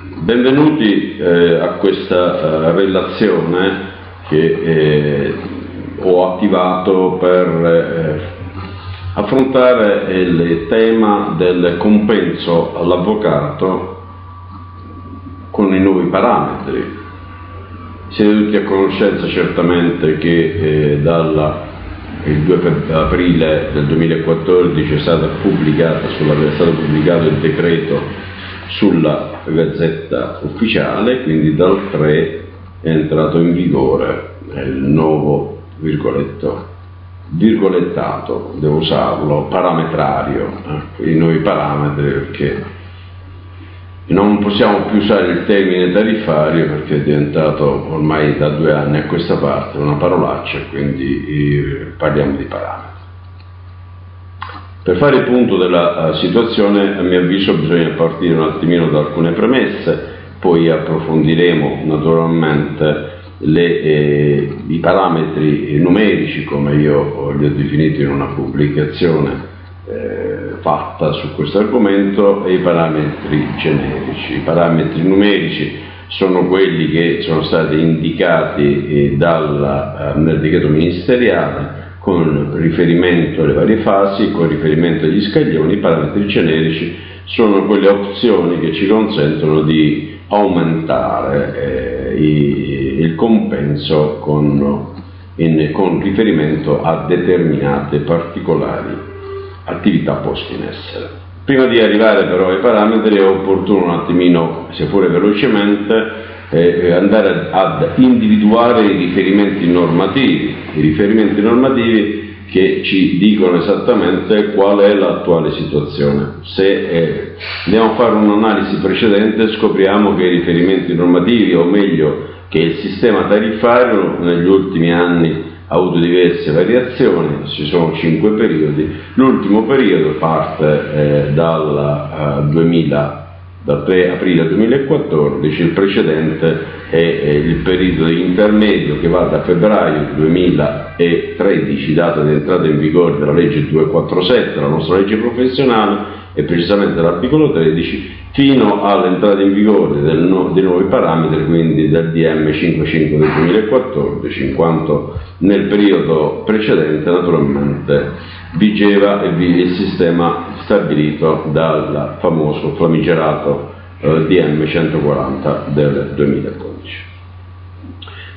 benvenuti eh, a questa uh, relazione che eh, ho attivato per eh, affrontare il tema del compenso all'avvocato con i nuovi parametri. Siete tutti a conoscenza certamente che eh, dal 2 aprile del 2014 è stato pubblicato, sulla, è stato pubblicato il decreto sulla Gazzetta Ufficiale, quindi dal 3 è entrato in vigore il nuovo virgolettato, devo usarlo, parametrario, eh, i nuovi parametri perché non possiamo più usare il termine tariffario perché è diventato ormai da due anni a questa parte una parolaccia, quindi eh, parliamo di parametri. Per fare il punto della uh, situazione, a mio avviso, bisogna partire un attimino da alcune premesse, poi approfondiremo naturalmente le, eh, i parametri numerici, come io li ho definiti in una pubblicazione eh, fatta su questo argomento, e i parametri generici. I parametri numerici sono quelli che sono stati indicati eh, dal, eh, nel decreto ministeriale con riferimento alle varie fasi, con riferimento agli scaglioni, i parametri generici sono quelle opzioni che ci consentono di aumentare eh, i, il compenso con, in, con riferimento a determinate particolari attività poste in essere. Prima di arrivare però ai parametri è opportuno un attimino, sia pure velocemente, eh, andare ad individuare i riferimenti normativi, i riferimenti normativi che ci dicono esattamente qual è l'attuale situazione. Se eh, andiamo a fare un'analisi precedente scopriamo che i riferimenti normativi, o meglio che il sistema tariffario negli ultimi anni ha avuto diverse variazioni, ci sono cinque periodi, l'ultimo periodo parte eh, dal uh, 2000 dal 3 aprile 2014, il precedente è il periodo intermedio che va da febbraio 2013, data di entrata in vigore della legge 247, la nostra legge professionale, e precisamente l'articolo 13, fino all'entrata in vigore no, dei nuovi parametri, quindi del DM 55 del 2014, in quanto nel periodo precedente naturalmente vigeva il sistema stabilito dal famoso famigerato eh, DM 140 del 2012.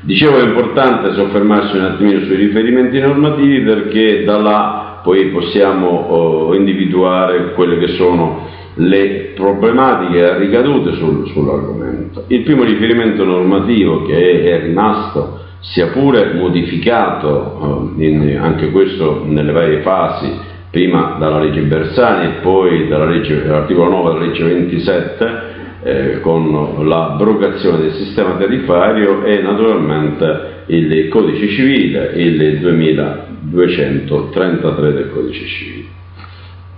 Dicevo è importante soffermarsi un attimino sui riferimenti normativi perché da là poi possiamo eh, individuare quelle che sono le problematiche ricadute sul, sull'argomento. Il primo riferimento normativo che è, è rimasto sia pure modificato eh, in, anche questo nelle varie fasi, prima dalla legge Bersani e poi dall'articolo 9 della legge 27, eh, con l'abrogazione del sistema tariffario e naturalmente il codice civile, il 2233 del codice civile.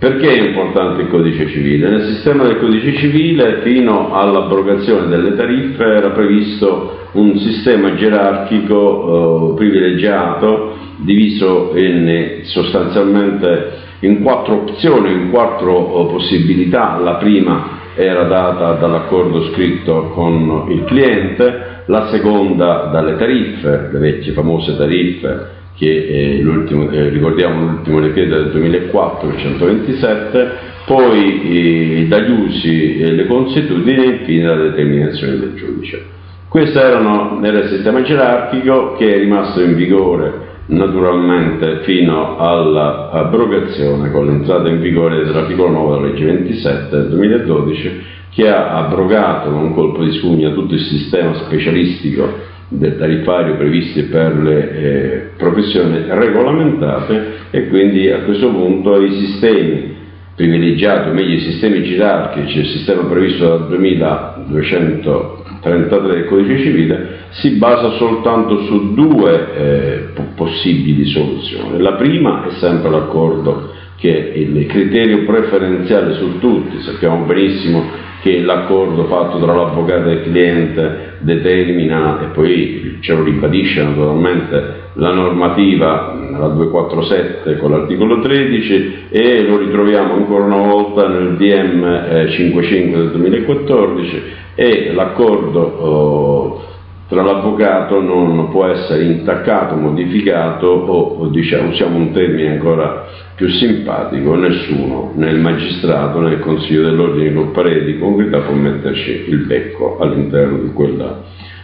Perché è importante il codice civile? Nel sistema del codice civile fino all'abrogazione delle tariffe era previsto un sistema gerarchico eh, privilegiato diviso in, sostanzialmente in quattro opzioni, in quattro eh, possibilità. La prima era data dall'accordo scritto con il cliente, la seconda dalle tariffe, le vecchie famose tariffe che eh, eh, ricordiamo l'ultimo decreto del 2004, il 127, poi eh, dagli usi e le consuetudini e infine la determinazione del giudice. Questo erano, era il sistema gerarchico che è rimasto in vigore naturalmente fino all'abrogazione con l'entrata in vigore dell'articolo 9 della legge 27 del 2012 che ha abrogato con un colpo di spugna tutto il sistema specialistico del tariffario previsti per le eh, professioni regolamentate e quindi a questo punto i sistemi privilegiati, o meglio i sistemi gerarchici, il sistema previsto dal 2233 del codice civile, si basa soltanto su due eh, possibili soluzioni. La prima è sempre l'accordo che il criterio preferenziale su tutti, sappiamo benissimo che l'accordo fatto tra l'avvocato e il cliente determina, e poi ce lo ribadisce naturalmente la normativa, la 247 con l'articolo 13 e lo ritroviamo ancora una volta nel DM 55 del 2014 e l'accordo oh, tra l'avvocato non può essere intaccato, modificato o, diciamo, usiamo un termine ancora più simpatico, nessuno, né il magistrato né il Consiglio dell'Ordine con parere di congruità può metterci il becco all'interno di quella,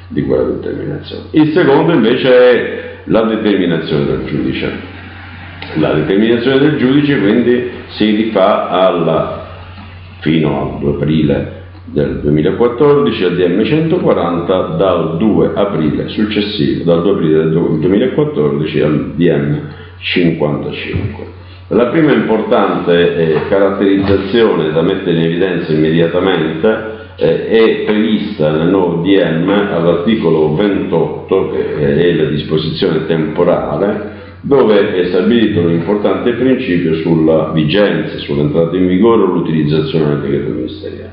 di quella determinazione. Il secondo invece è la determinazione del giudice. La determinazione del giudice quindi si rifà alla, fino al 2 aprile del 2014 al DM 140 dal 2 aprile successivo, dal 2 aprile del 2014 al DM 55. La prima importante eh, caratterizzazione da mettere in evidenza immediatamente eh, è prevista nel nuovo DM all'articolo 28, che è la disposizione temporale, dove è stabilito un importante principio sulla vigenza, sull'entrata in vigore o l'utilizzazione del decreto ministeriale.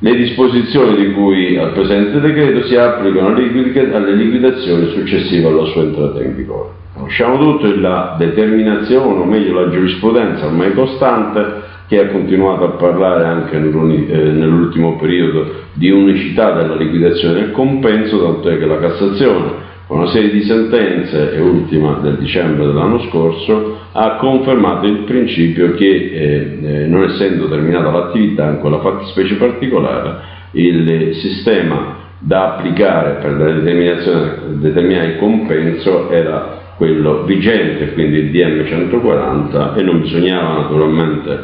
Le disposizioni di cui al presente decreto si applicano alle liquidazioni successive alla sua entrata in vigore. Conosciamo tutti la determinazione, o meglio la giurisprudenza ormai costante, che ha continuato a parlare anche eh, nell'ultimo periodo di unicità della liquidazione del compenso, tanto è che la Cassazione, con una serie di sentenze, e ultima del dicembre dell'anno scorso, ha confermato il principio che, eh, eh, non essendo terminata l'attività in quella fattispecie particolare, il sistema da applicare per la determinazione determinare il compenso era quello vigente, quindi il DM 140, e non bisognava naturalmente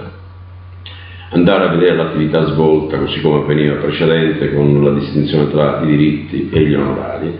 andare a vedere l'attività svolta, così come avveniva precedente con la distinzione tra i diritti e gli onorari.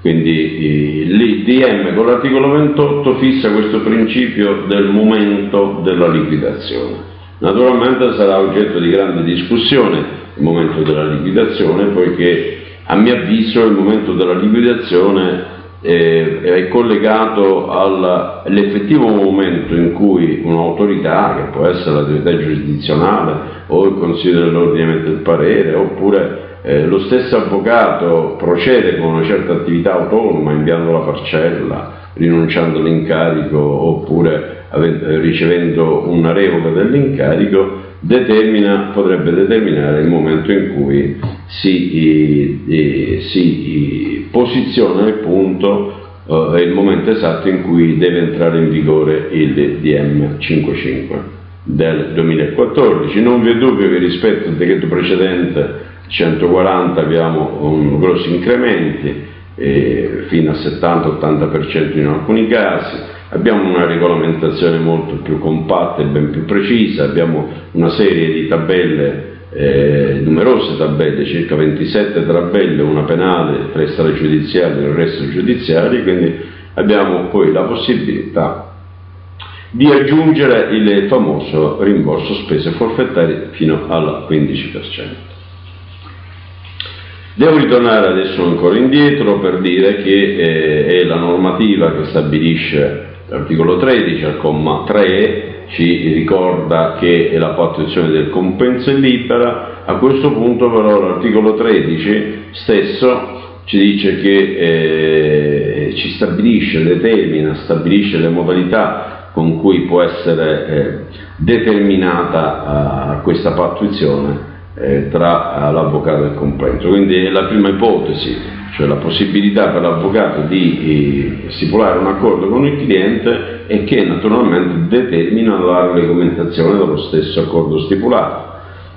Quindi l'IDM con l'articolo 28 fissa questo principio del momento della liquidazione. Naturalmente sarà oggetto di grande discussione il momento della liquidazione, poiché a mio avviso il momento della liquidazione eh, è collegato all'effettivo momento in cui un'autorità, che può essere l'autorità giurisdizionale o il Consiglio dell'ordinamento del parere, oppure eh, lo stesso avvocato procede con una certa attività autonoma, inviando la parcella, rinunciando all'incarico oppure ricevendo una revoca dell'incarico, determina, potrebbe determinare il momento in cui si, eh, si posiziona il punto eh, il momento esatto in cui deve entrare in vigore il DM 55 del 2014. Non vi è dubbio che rispetto al decreto precedente 140 abbiamo un grossi incrementi, eh, fino al 70-80% in alcuni casi, abbiamo una regolamentazione molto più compatta e ben più precisa, abbiamo una serie di tabelle eh, numerose tabelle, circa 27 tabelle, una penale, tre strade giudiziarie e il resto giudiziarie, quindi abbiamo poi la possibilità di aggiungere il famoso rimborso spese forfettarie fino al 15%. Devo ritornare adesso ancora indietro per dire che eh, è la normativa che stabilisce l'articolo 13 al comma 3 ci ricorda che la pattuizione del compenso è libera, a questo punto però l'articolo 13 stesso ci dice che eh, ci stabilisce, determina, stabilisce le modalità con cui può essere eh, determinata eh, questa pattuizione eh, tra l'avvocato e il compenso. Quindi è la prima ipotesi cioè la possibilità per l'avvocato di eh, stipulare un accordo con il cliente e che naturalmente determina la regolamentazione dello stesso accordo stipulato.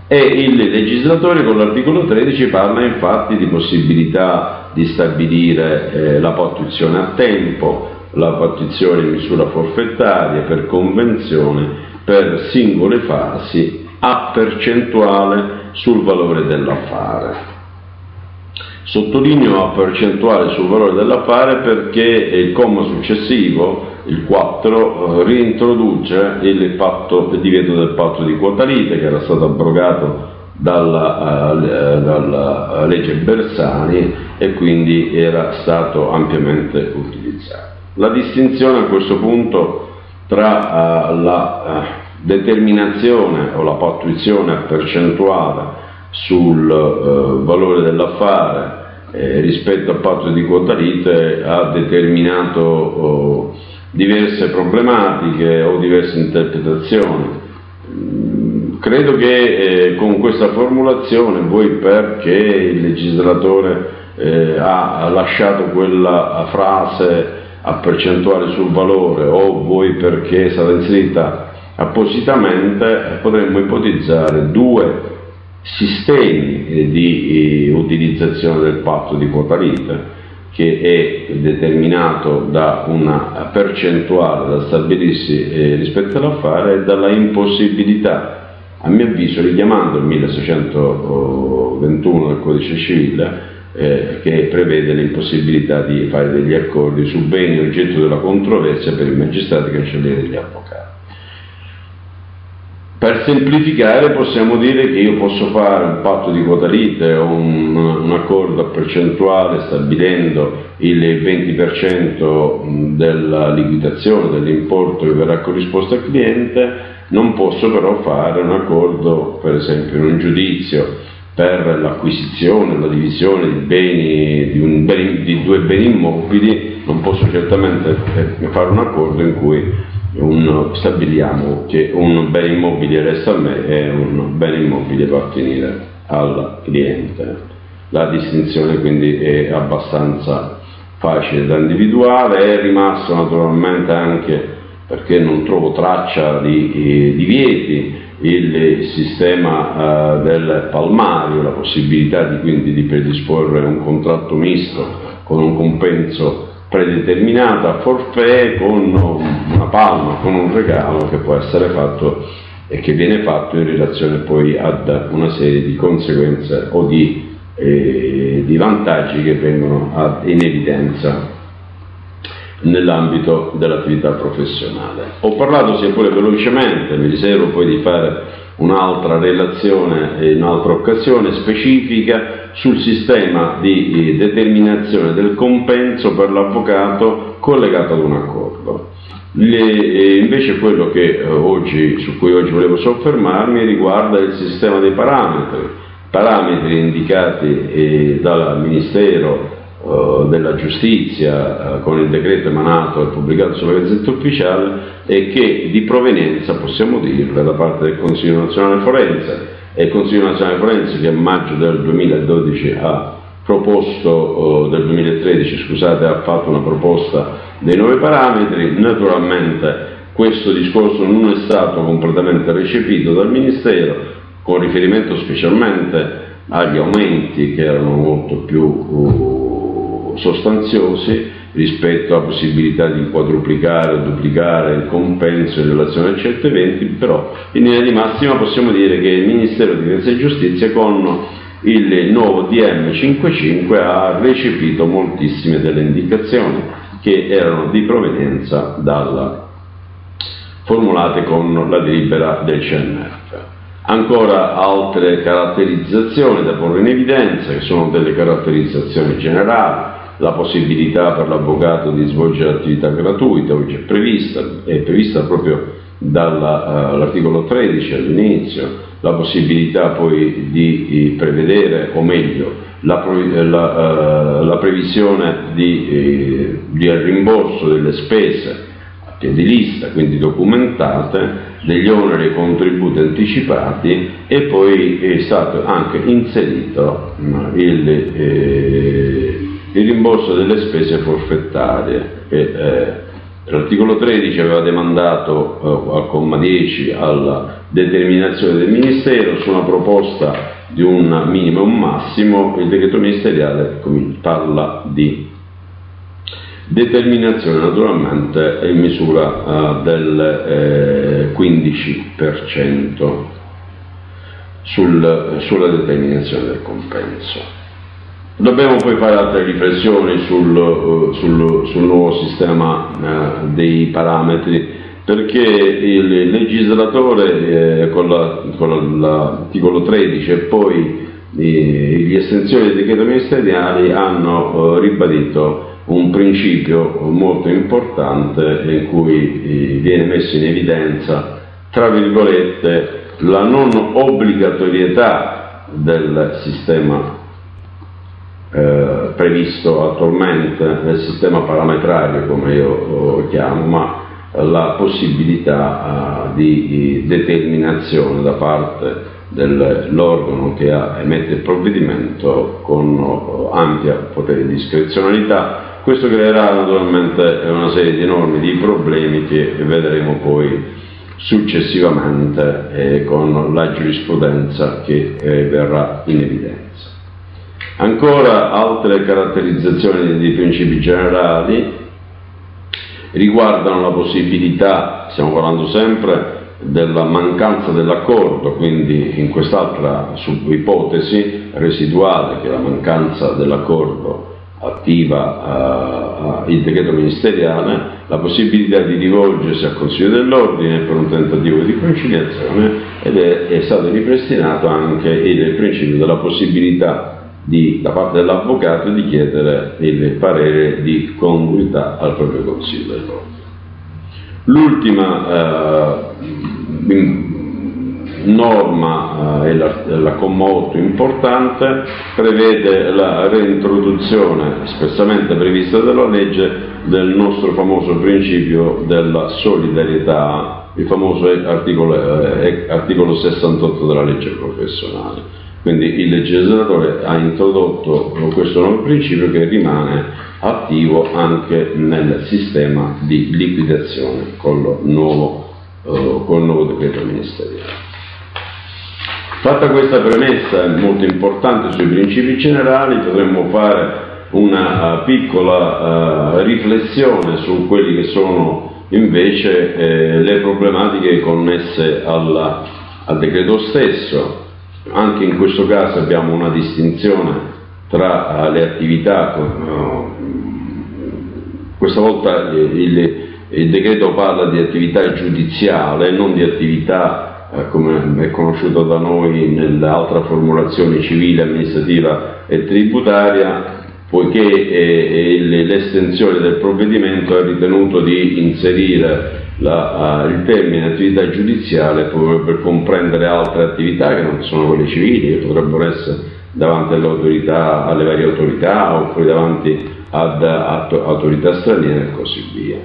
E il legislatore con l'articolo 13 parla infatti di possibilità di stabilire eh, la pattuizione a tempo, la pattuizione in misura forfettaria per convenzione per singole fasi a percentuale sul valore dell'affare. Sottolineo a percentuale sul valore dell'affare perché il comma successivo, il 4, reintroduce il, patto, il divieto del patto di quota lite che era stato abrogato dalla, uh, dalla legge Bersani e quindi era stato ampiamente utilizzato. La distinzione a questo punto tra la determinazione o la pattuizione percentuale sul uh, valore dell'affare eh, rispetto al patto di quota lite ha determinato oh, diverse problematiche o diverse interpretazioni. Mm, credo che eh, con questa formulazione, voi perché il legislatore eh, ha lasciato quella frase a percentuale sul valore o voi perché è stata inserita appositamente, potremmo ipotizzare due sistemi eh, di eh, utilizzazione del patto di quota lite che è determinato da una percentuale da stabilirsi eh, rispetto all'affare e dalla impossibilità, a mio avviso richiamando il 1621 del codice civile, eh, che prevede l'impossibilità di fare degli accordi su beni oggetto della controversia per i magistrati cancellieri e gli avvocati. Per semplificare possiamo dire che io posso fare un patto di quota lite o un, un accordo percentuale stabilendo il 20% della liquidazione dell'importo che verrà corrisposto al cliente, non posso però fare un accordo, per esempio in un giudizio, per l'acquisizione, la divisione di, beni, di, beni, di due beni immobili, non posso certamente fare un accordo in cui un, stabiliamo che un bene immobile resta a me e un bene immobile va a finire al cliente. La distinzione quindi è abbastanza facile da individuare, è rimasto naturalmente anche perché non trovo traccia di eh, divieti il sistema eh, del palmario, la possibilità di, quindi di predisporre un contratto misto con un compenso predeterminata forfè con una palma, con un regalo che può essere fatto e che viene fatto in relazione poi ad una serie di conseguenze o di, eh, di vantaggi che vengono ad, in evidenza nell'ambito dell'attività professionale. Ho parlato sia pure velocemente, mi riservo poi di fare un'altra relazione in un'altra occasione specifica sul sistema di determinazione del compenso per l'avvocato collegato ad un accordo. Le, invece quello eh, oggi, su cui oggi volevo soffermarmi riguarda il sistema dei parametri, parametri indicati eh, dal Ministero della giustizia eh, con il decreto emanato e pubblicato sulla Gazzetta Ufficiale e che di provenienza, possiamo dirlo, da parte del Consiglio Nazionale Forense. E il Consiglio Nazionale Forense che a maggio del 2012 ha proposto, del 2013 scusate, ha fatto una proposta dei nuovi parametri, naturalmente questo discorso non è stato completamente recepito dal Ministero con riferimento specialmente agli aumenti che erano molto più sostanziosi rispetto a possibilità di quadruplicare o duplicare il compenso in relazione a certi eventi, però in linea di massima possiamo dire che il Ministero di Difesa e Giustizia con il nuovo DM 55 ha recepito moltissime delle indicazioni che erano di provenienza dalla, formulate con la delibera del CNF. Ancora altre caratterizzazioni da porre in evidenza, che sono delle caratterizzazioni generali, la possibilità per l'avvocato di svolgere attività gratuita, oggi è prevista, è prevista proprio dall'articolo uh, 13 all'inizio, la possibilità poi di prevedere, o meglio, la, la, uh, la previsione di, eh, di rimborso delle spese a piedi lista, quindi documentate, degli oneri e contributi anticipati e poi è stato anche inserito il eh, il rimborso delle spese forfettarie. Che, eh, l'articolo 13 aveva demandato eh, al comma 10 alla determinazione del Ministero su una proposta di un minimo e un massimo, il decreto ministeriale parla di determinazione naturalmente in misura uh, del eh, 15% sul, sulla determinazione del compenso. Dobbiamo poi fare altre riflessioni sul, eh, sul, sul nuovo sistema eh, dei parametri perché il legislatore eh, con, la, l'articolo 13 e poi eh, gli estensioni dei decreti ministeriali hanno eh, ribadito un principio molto importante in cui eh, viene messo in evidenza, tra virgolette, la non obbligatorietà del sistema eh, previsto attualmente nel sistema parametrario, come io lo chiamo, ma la possibilità uh, di, determinazione da parte dell'organo che emette il provvedimento con uh, ampia potere di discrezionalità. Questo creerà naturalmente una serie di enormi di problemi che vedremo poi successivamente eh, con la giurisprudenza che eh, verrà in evidenza. Ancora altre caratterizzazioni dei principi generali riguardano la possibilità, stiamo parlando sempre della mancanza dell'accordo, quindi in quest'altra ipotesi residuale che è la mancanza dell'accordo attiva uh, il decreto ministeriale, la possibilità di rivolgersi al Consiglio dell'Ordine per un tentativo di conciliazione ed è, è stato ripristinato anche il principio della possibilità di, da parte dell'avvocato di chiedere il parere di congruità al proprio Consiglio. L'ultima eh, norma eh, la, la molto importante prevede la reintroduzione espressamente prevista dalla legge del nostro famoso principio della solidarietà, il famoso articolo, eh, articolo 68 della legge professionale. Quindi il legislatore ha introdotto questo nuovo principio che rimane attivo anche nel sistema di liquidazione con il nuovo, con il nuovo decreto ministeriale. Fatta questa premessa molto importante sui principi generali, potremmo fare una uh, piccola uh, riflessione su quelli che sono invece eh, le problematiche connesse alla, al decreto stesso. Anche in questo caso abbiamo una distinzione tra uh, le attività, questa volta il, il, decreto parla di attività giudiziale, non di attività eh, come è conosciuto da noi nell'altra formulazione civile, amministrativa e tributaria, poiché eh, l'estensione del provvedimento ha ritenuto di inserire la, uh, il termine attività giudiziale per comprendere altre attività che non sono quelle civili, che potrebbero essere davanti alle varie autorità oppure davanti ad, ad autorità straniere e così via.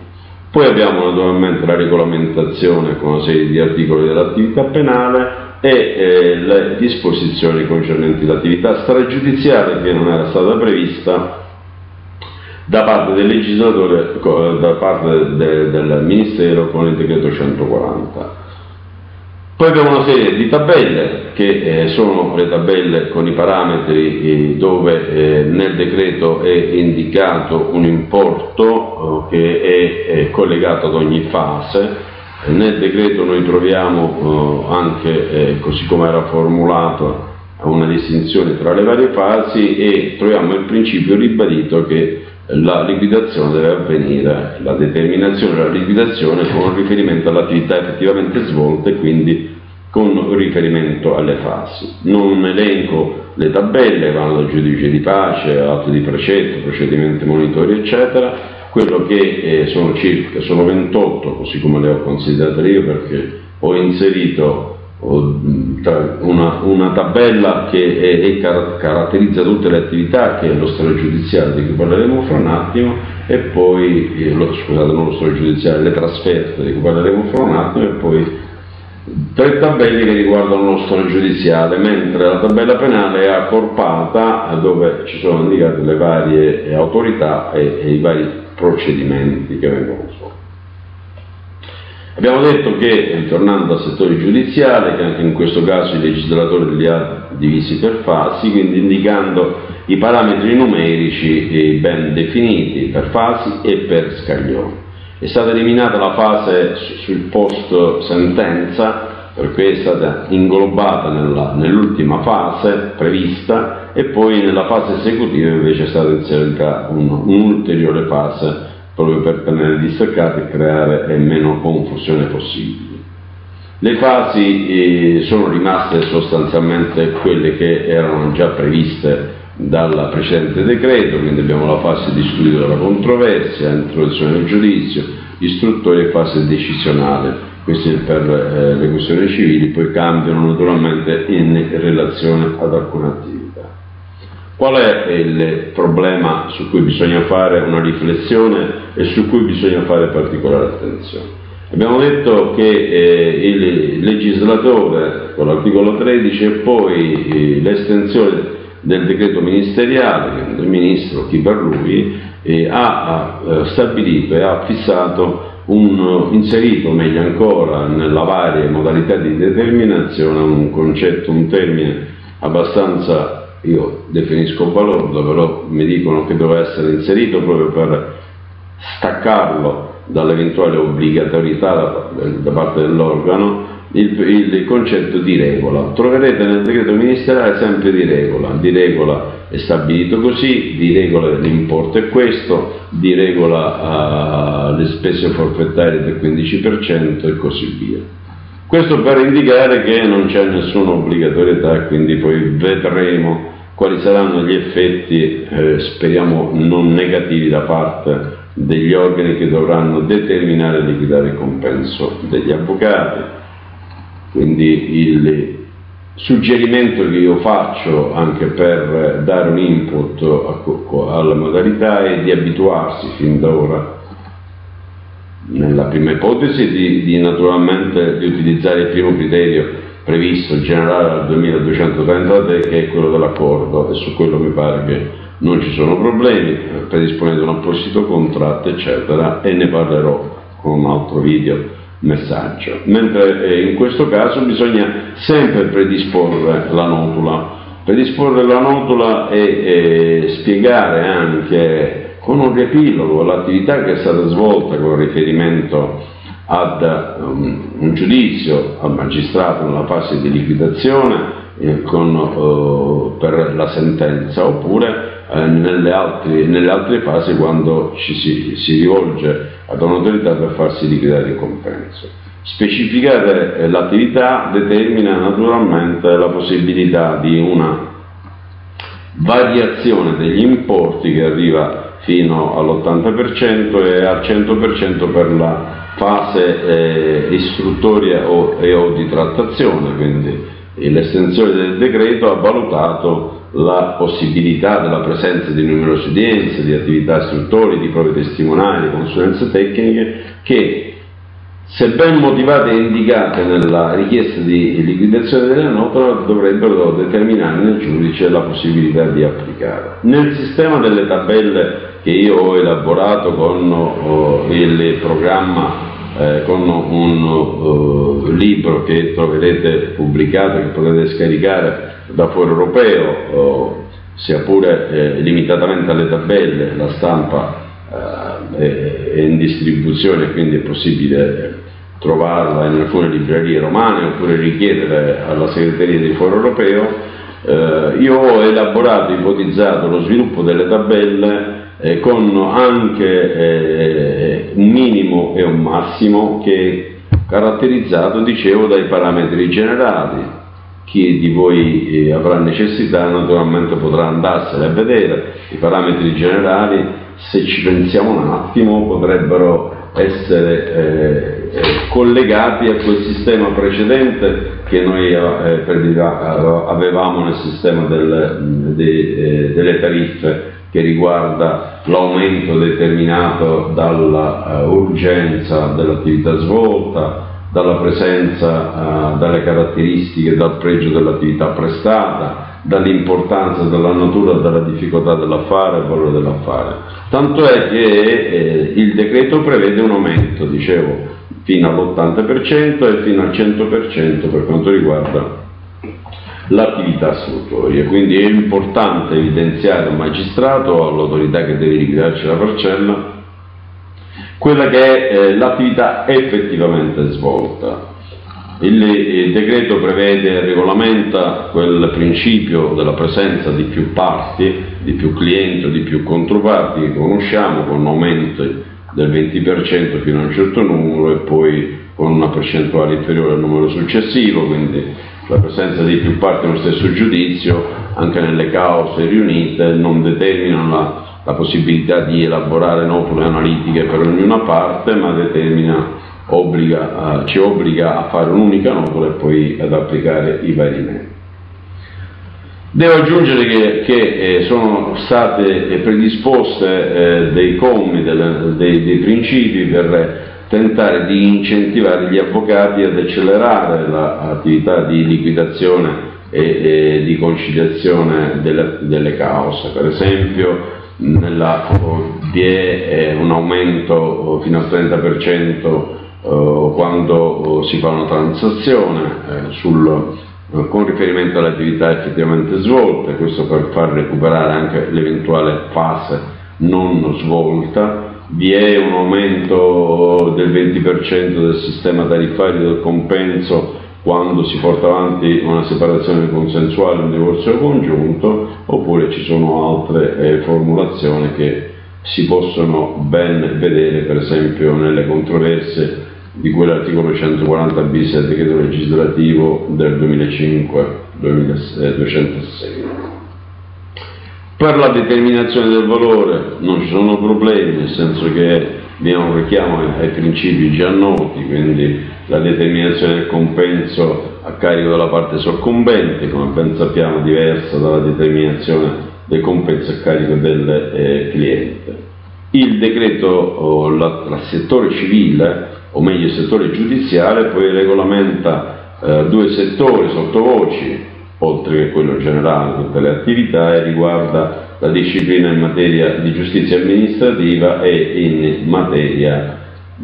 Poi abbiamo naturalmente la regolamentazione con una serie di articoli dell'attività penale e eh, le disposizioni concernenti l'attività stragiudiziale che non era stata prevista da parte del legislatore, da parte de, del Ministero con il decreto 140. Poi abbiamo una serie di tabelle che eh, sono le tabelle con i parametri eh, dove eh, nel decreto è indicato un importo eh, che è, è collegato ad ogni fase nel decreto noi troviamo eh, anche, eh, così come era formulato, una distinzione tra le varie fasi e troviamo il principio ribadito che la liquidazione deve avvenire, la determinazione della liquidazione con riferimento all'attività effettivamente svolta e quindi con riferimento alle fasi. Non elenco le tabelle, vanno dal giudice di pace, atti di precetto, procedimenti monitori, eccetera, quello che eh, sono circa, sono 28, così come le ho considerate io, perché ho inserito una, una, tabella che è, è, caratterizza tutte le attività che è lo stragiudiziale di cui parleremo fra un attimo e poi, eh, lo, scusate, non lo stragiudiziale, le trasferte di cui parleremo fra un attimo e poi tre tabelle che riguardano lo stragiudiziale, mentre la tabella penale è accorpata dove ci sono indicate le varie autorità e, e i vari procedimenti che vengono fuori. Abbiamo detto che, tornando al settore giudiziale, che anche in questo caso il legislatore li ha divisi per fasi, quindi indicando i parametri numerici ben definiti per fasi e per scaglioni. È stata eliminata la fase sul post sentenza perché è stata inglobata nella, nell'ultima fase prevista e poi nella fase esecutiva invece è stata inserita un, un'ulteriore fase proprio per tenere distaccati e creare meno confusione possibile. Le fasi eh, sono rimaste sostanzialmente quelle che erano già previste dal precedente decreto, quindi abbiamo la fase di studio della controversia, introduzione del giudizio, istruttoria e fase decisionale. Questi per eh, le questioni civili poi cambiano naturalmente in relazione ad alcune attività. Qual è il problema su cui bisogna fare una riflessione e su cui bisogna fare particolare attenzione? Abbiamo detto che eh, il legislatore con l'articolo 13 e poi eh, l'estensione del decreto ministeriale, del ministro, chi per lui, eh, ha, ha eh, stabilito e ha fissato un, inserito meglio ancora nella varie modalità di determinazione un concetto, un termine abbastanza, io definisco balordo, però mi dicono che doveva essere inserito proprio per staccarlo dall'eventuale obbligatorietà da, da parte dell'organo il, il, concetto di regola. Troverete nel decreto ministeriale sempre di regola, di regola è stabilito così, di regola l'importo è questo, di regola uh, le spese forfettarie del 15% e così via. Questo per indicare che non c'è nessuna obbligatorietà quindi poi vedremo quali saranno gli effetti, eh, speriamo non negativi da parte degli organi che dovranno determinare e liquidare il compenso degli avvocati. Quindi il suggerimento che io faccio anche per dare un input alla modalità è di abituarsi fin da ora nella prima ipotesi di, di naturalmente di utilizzare il primo criterio previsto generale al 2233 che è quello dell'accordo e su quello mi pare che non ci sono problemi, predisponendo un apposito contratto eccetera e ne parlerò con un altro video messaggio, mentre eh, in questo caso bisogna sempre predisporre la notula, predisporre la notula e, e spiegare anche con un riepilogo l'attività che è stata svolta con riferimento ad um, un giudizio al magistrato nella fase di liquidazione eh, con, uh, per la sentenza oppure eh, nelle, altri, nelle, altre fasi quando ci si, si rivolge ad un'autorità per farsi liquidare il compenso. Specificare eh, l'attività determina naturalmente la possibilità di una variazione degli importi che arriva fino all'80% e al 100% per la fase eh, istruttoria o, e o di trattazione, quindi l'estensione del decreto ha valutato la possibilità della presenza di numerose udienze, di attività istruttori, di prove testimoniali, consulenze tecniche che se ben motivate e indicate nella richiesta di liquidazione della nota dovrebbero determinare nel giudice la possibilità di applicare. Nel sistema delle tabelle che io ho elaborato con oh, il programma eh, con un uh, libro che troverete pubblicato, che potete scaricare da Foro Europeo, uh, sia pure eh, limitatamente alle tabelle, la stampa eh, è in distribuzione, quindi è possibile trovarla in alcune librerie romane oppure richiedere alla segreteria di Foro Europeo. Io ho elaborato, ipotizzato lo sviluppo delle tabelle eh, con anche eh, un minimo e un massimo che è caratterizzato, dicevo, dai parametri generali. Chi di voi eh, avrà necessità naturalmente potrà andarsene a vedere i parametri generali, se ci pensiamo un attimo potrebbero essere eh, eh, collegati a quel sistema precedente che noi eh, avevamo nel sistema del, de, delle tariffe che riguarda l'aumento determinato dall'urgenza dell'attività svolta, dalla presenza, uh, dalle caratteristiche, dal pregio dell'attività prestata, dall'importanza della natura, dalla difficoltà dell'affare, al valore dell'affare. Tanto è che eh, il decreto prevede un aumento, dicevo, fino all'80% e fino al 100% per quanto riguarda l'attività istruttoria, quindi è importante evidenziare al magistrato, all'autorità che deve liquidarci la parcella, quella che è eh, l'attività effettivamente svolta. Il, il decreto prevede e regolamenta quel principio della presenza di più parti, di più clienti o di più controparti che conosciamo con aumento del 20% fino a un certo numero e poi con una percentuale inferiore al numero successivo, quindi la presenza di più parti nello stesso giudizio, anche nelle cause riunite, non determinano la, la possibilità di elaborare notule analitiche per ognuna parte, ma determina, obbliga, uh, ci obbliga a fare un'unica notola e poi ad applicare i vari metodi. Devo aggiungere che, che eh, sono state eh, predisposte eh, dei commi, delle, dei, dei, principi per tentare di incentivare gli avvocati ad accelerare l'attività di liquidazione e, e di conciliazione delle, delle, cause. Per esempio nella, vi è un aumento fino al 30% quando si fa una transazione sul eh, con riferimento alle attività effettivamente svolte, questo per far recuperare anche l'eventuale fase non svolta, vi è un aumento del 20% del sistema tariffario del compenso quando si porta avanti una separazione consensuale, un divorzio congiunto, oppure ci sono altre eh, formulazioni che si possono ben vedere, per esempio nelle controversie di cui l'articolo 140 bis del decreto legislativo del 2005-206. Per la determinazione del valore non ci sono problemi, nel senso che abbiamo un richiamo ai principi già noti, quindi la determinazione del compenso a carico della parte soccombente, come ben sappiamo diversa dalla determinazione del compenso a carico del eh, cliente. Il decreto, oh, la, la settore civile o meglio il settore giudiziale, poi regolamenta eh, due settori sottovoci, oltre che quello generale, tutte le attività, e riguarda la disciplina in materia di giustizia amministrativa e in materia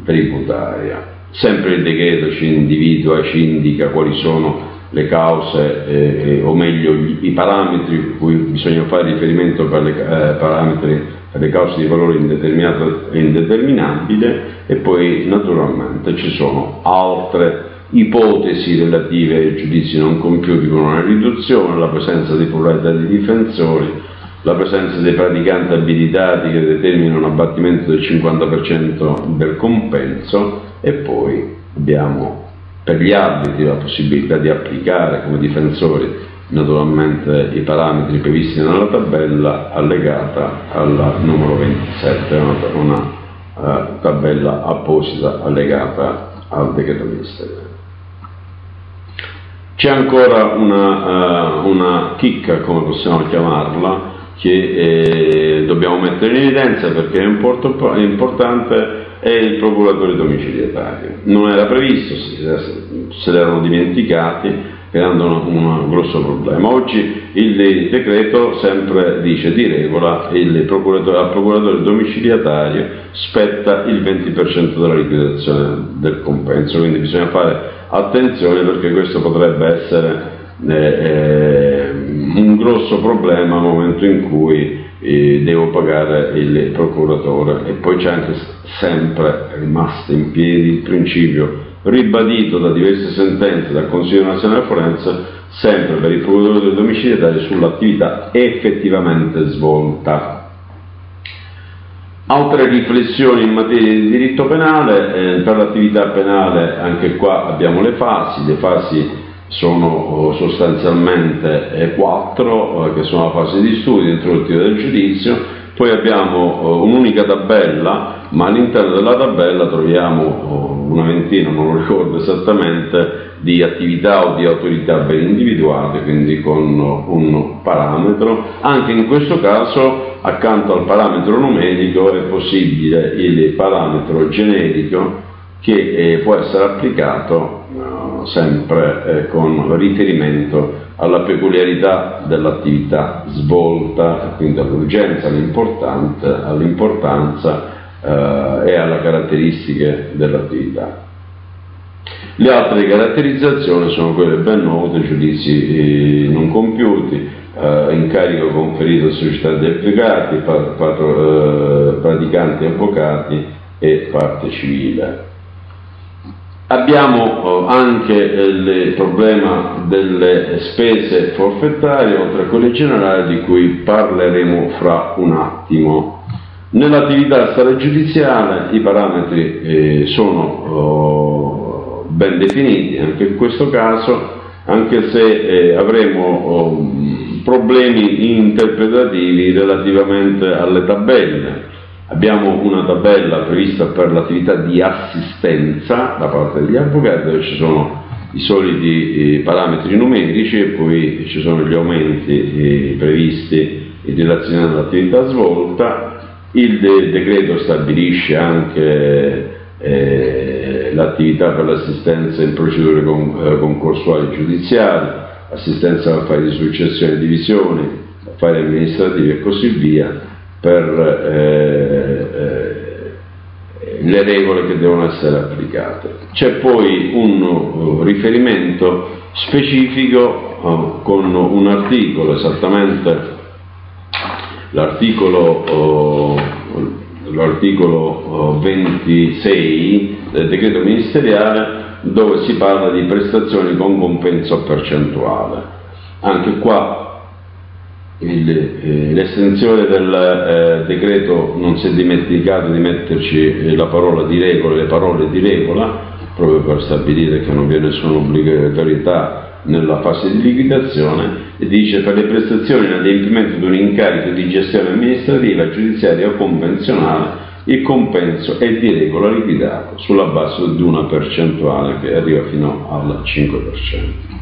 tributaria. Sempre il decreto ci individua, ci indica quali sono le cause, eh, o meglio i parametri cui bisogna fare riferimento per le eh, parametri per le cause di valore indeterminato e indeterminabile e poi naturalmente ci sono altre ipotesi relative ai giudizi non compiuti con una riduzione, la presenza di pluralità di difensori, la presenza dei praticanti abilitati che determinano un abbattimento del 50% del compenso e poi abbiamo per gli arbitri la possibilità di applicare come difensori naturalmente i parametri previsti nella tabella allegata al numero 27, una, una uh, tabella apposita allegata al decreto ministeriale. C'è ancora una, uh, una, chicca, come possiamo chiamarla, che eh, dobbiamo mettere in evidenza perché è, import- importante, è il procuratore domiciliatario. Non era previsto, se l'erano dimenticati, creando un grosso problema. Oggi il decreto sempre dice di regola il procuratore, al procuratore domiciliatario spetta il 20% della liquidazione del compenso, quindi bisogna fare attenzione perché questo potrebbe essere eh, eh, un grosso problema nel momento in cui eh, devo pagare il procuratore e poi c'è anche sempre rimasto in piedi il principio ribadito da diverse sentenze dal Consiglio nazionale forense, sempre per il procuratore del domiciliatario sull'attività effettivamente svolta. Altre riflessioni in materia di diritto penale, eh, per l'attività penale anche qua abbiamo le fasi, le fasi sono oh, sostanzialmente eh, quattro, eh, che sono la fase di studio, introduttiva del giudizio, poi abbiamo uh, un'unica tabella, ma all'interno della tabella troviamo uh, una ventina, non lo ricordo esattamente, di attività o di autorità ben individuate, quindi con uh, un parametro. Anche in questo caso, accanto al parametro numerico, è possibile il parametro generico che eh, può essere applicato sempre eh, con riferimento alla peculiarità dell'attività svolta, quindi all'urgenza, all'importanza eh, e alle caratteristiche dell'attività. Le altre caratterizzazioni sono quelle ben note, giudizi eh, non compiuti, eh, incarico conferito a società di avvocati, pat- pat- eh, praticanti avvocati e parte civile. Abbiamo eh, anche eh, il problema delle spese forfettarie, oltre a quelle generali di cui parleremo fra un attimo. Nell'attività stragiudiziale i parametri eh, sono oh, ben definiti anche in questo caso, anche se eh, avremo oh, problemi interpretativi relativamente alle tabelle. Abbiamo una tabella prevista per l'attività di assistenza da parte degli avvocati dove ci sono i soliti eh, parametri numerici e poi ci sono gli aumenti eh, previsti in relazione all'attività svolta il de decreto stabilisce anche eh, l'attività per l'assistenza in procedure con concorsuali giudiziarie, assistenza affari di successione e divisione, affari amministrativi e così via, per eh, eh, le regole che devono essere applicate. C'è poi un uh, riferimento specifico uh, con un articolo esattamente l'articolo, l'articolo 26 del decreto ministeriale dove si parla di prestazioni con compenso percentuale. Anche qua eh, l'estensione del eh, decreto non si è dimenticato di metterci eh, la parola di regola, le parole di regola, proprio per stabilire che non vi è nessuna obbligatorietà nella fase di liquidazione e dice per le prestazioni in adempimento di un incarico di gestione amministrativa, giudiziaria o convenzionale il compenso è di regola liquidato sulla base di una percentuale che arriva fino al 5%.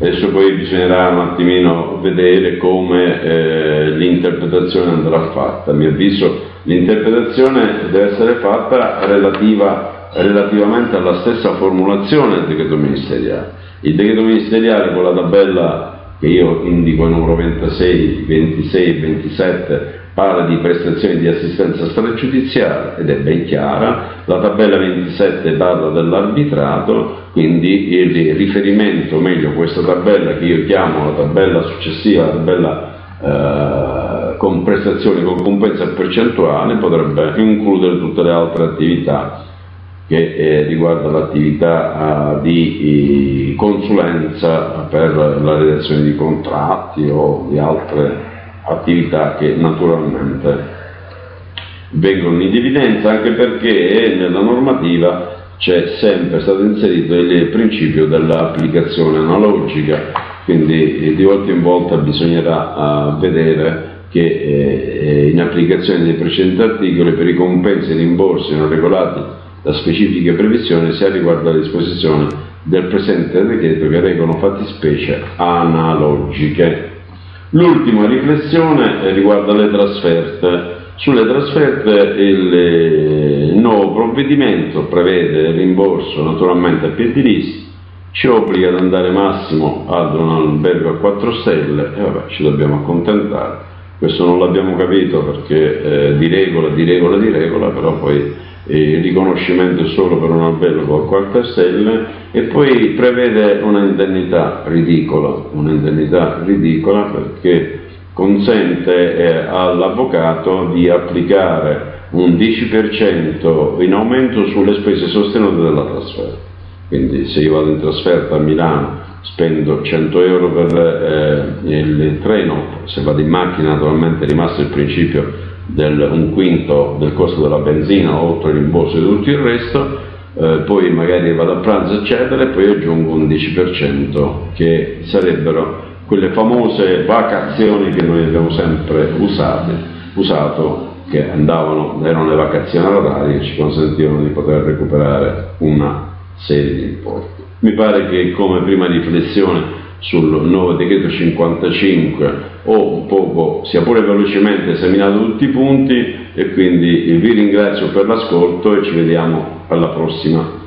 Adesso poi bisognerà un attimino vedere come eh, l'interpretazione andrà fatta. A mio avviso l'interpretazione deve essere fatta relativa, relativamente alla stessa formulazione del decreto ministeriale. Il decreto ministeriale con la tabella che io indico il numero 26, 26 e 27 parla di prestazioni di assistenza stragiudiziale ed è ben chiara, la tabella 27 parla dell'arbitrato, quindi il riferimento, o meglio questa tabella che io chiamo la tabella successiva, la tabella eh, con prestazioni con compensa percentuale, potrebbe includere tutte le altre attività che eh, riguarda l'attività uh, di consulenza per la redazione di contratti o di altre attività che naturalmente vengono in evidenza anche perché nella normativa c'è sempre stato inserito il principio dell'applicazione analogica, quindi eh, di volta in volta bisognerà uh, vedere che eh, in applicazione dei precedenti articoli per i compensi e rimborsi non regolati da specifiche previsioni sia riguardo alla disposizione del presente decreto che regolano fattispecie analogiche. L'ultima riflessione riguarda le trasferte. Sulle trasferte il, il nuovo provvedimento prevede il rimborso naturalmente a piedi list, ci obbliga ad andare massimo ad un albergo a 4 stelle e vabbè ci dobbiamo accontentare. Questo non l'abbiamo capito perché eh, di regola, di regola, di regola, però poi il riconoscimento solo per un albergo a quarta stelle e poi prevede un'indennità ridicola, un'indennità ridicola perché consente eh, all'avvocato di applicare un 10% in aumento sulle spese sostenute della trasferta. Quindi se io vado in trasferta a Milano spendo 100 euro per eh, il treno, se vado in macchina naturalmente è rimasto il principio del, un quinto del costo della benzina, oltre il rimborso di tutto il resto, eh, poi magari vado a pranzo eccetera e poi aggiungo un 10% che sarebbero quelle famose vacazioni che noi abbiamo sempre usate, usato, che andavano, erano le vacazioni orarie che ci consentivano di poter recuperare una serie di importi. Mi pare che come prima riflessione sul nuovo decreto 55 ho un poco, sia pure velocemente, esaminato tutti i punti e quindi vi ringrazio per l'ascolto e ci vediamo alla prossima